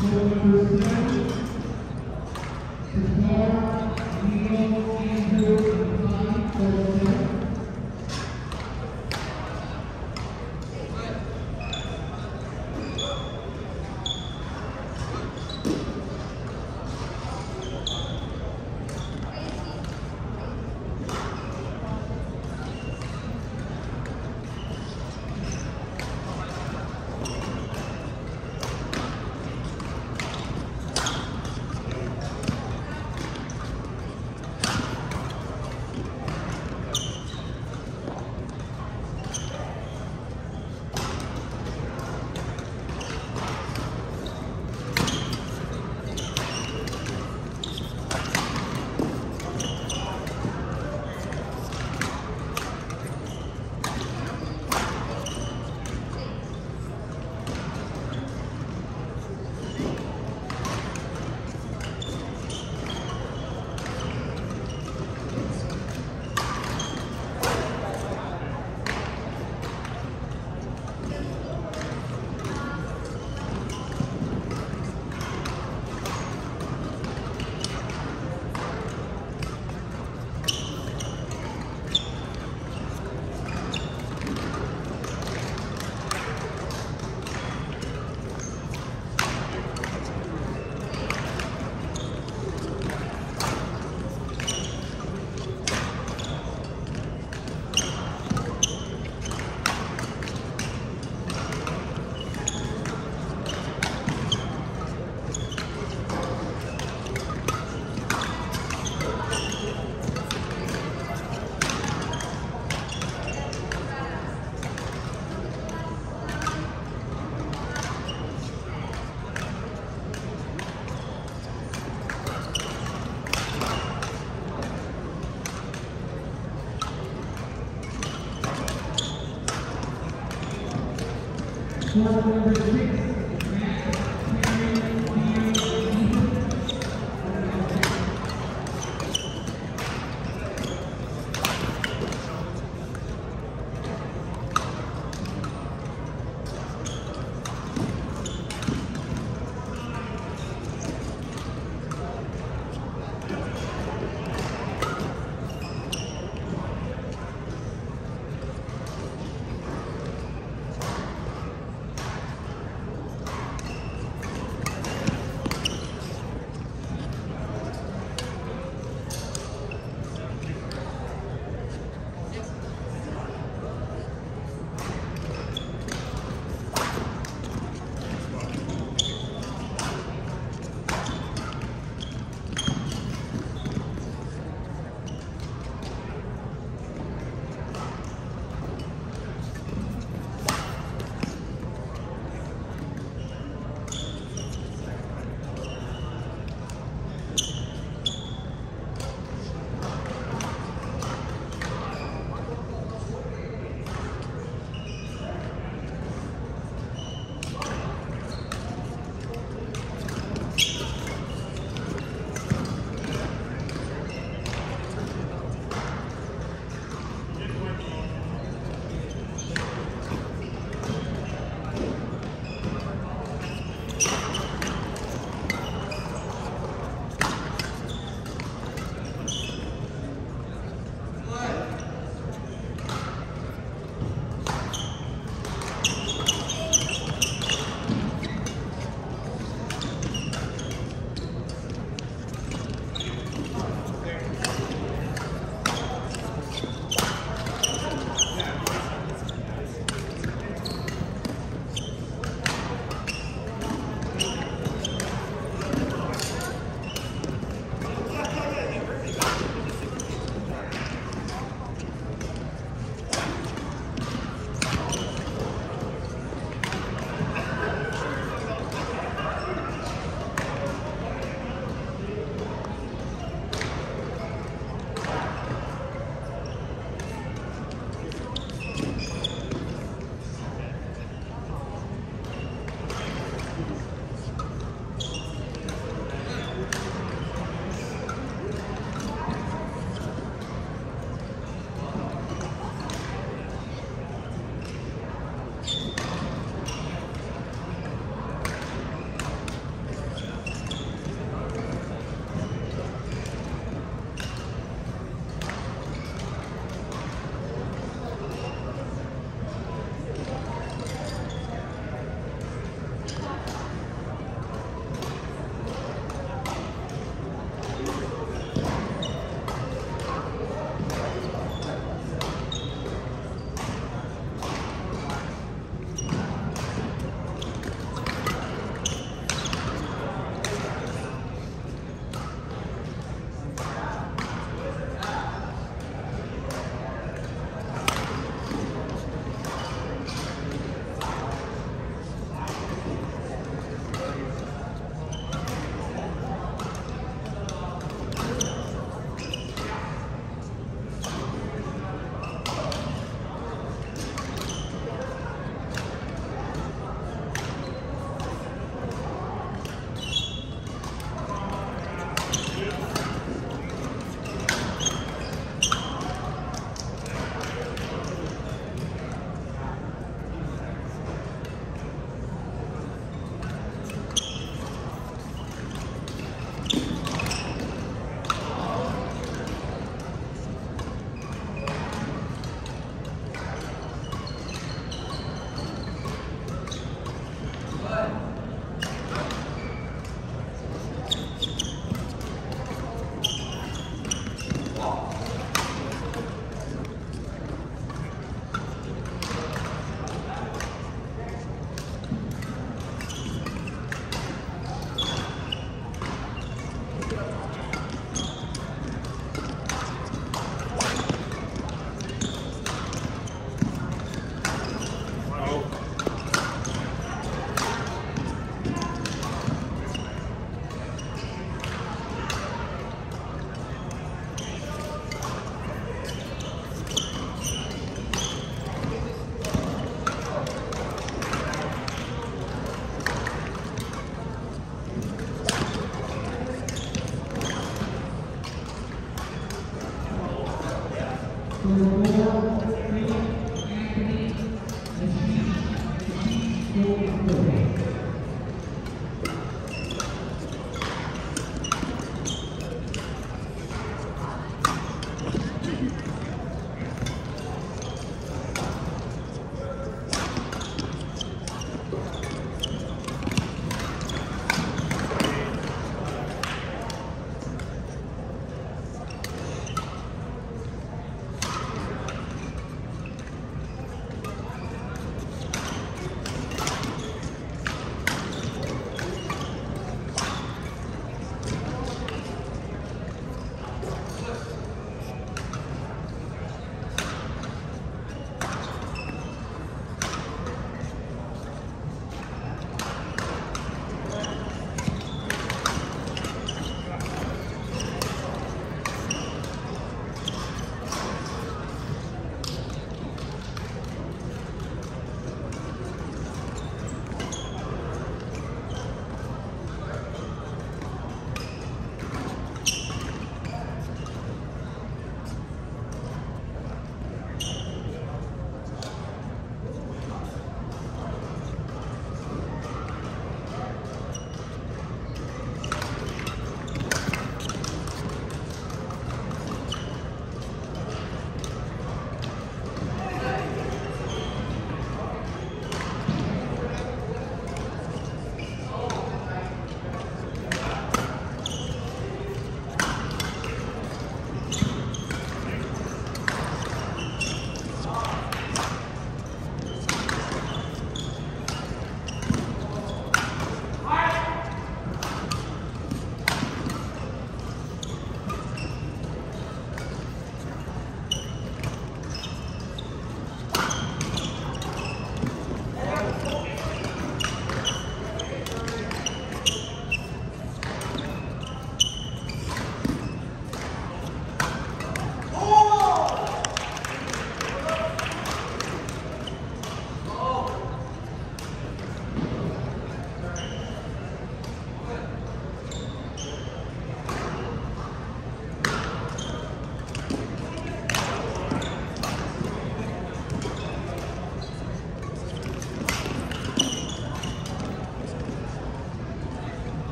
Thank you. number three.